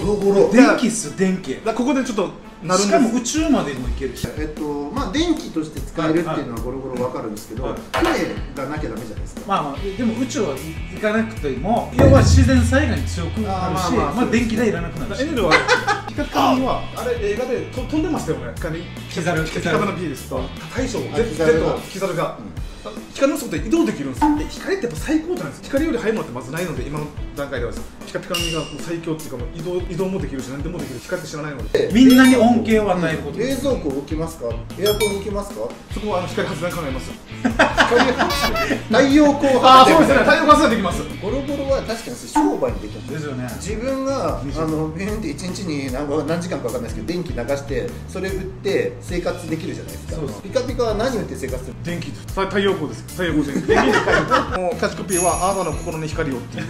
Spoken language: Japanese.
ゴロゴロ。電気っすよ電気。だここでちょっとなるんです。しかも宇宙までも行けるしえっとまあ電気として使えるっていうのはゴロゴロわかるんですけど、はい。船がなきゃダメじゃないですか。まあまあでも宇宙は行かなくても要は自然災害に強くなるしまあ電気代いらなくなるし。エネルはピカピカミはあれ映画でと飛んでましたよね光キザルピカピカの P ですと大将あ Z キザルが Z キザルが光の速度で移動できるんですで光ってやっぱ最高じゃないですか。光より速いものってまずないので今の段階では。ですピカピカの実がもう最強っていうかもう移動移動もできるし何でもできる。光って知らないので。みんなに恩恵を与えること冷蔵庫動きますか？エアコン動きますか？そこはあの光発電考えます光発電太陽光ああ発電 そうですね。太陽光発電できます。ゴロゴロは確かに商売にできるですよね。自分があのビューンって1日に何何時間か分かんないですけど電気流してそれ売って生活できるじゃないですか。ピカピカは何売って生活する？電気太太陽光です。太陽光線。もうキャッチコピーはあなたの心に光をっていう。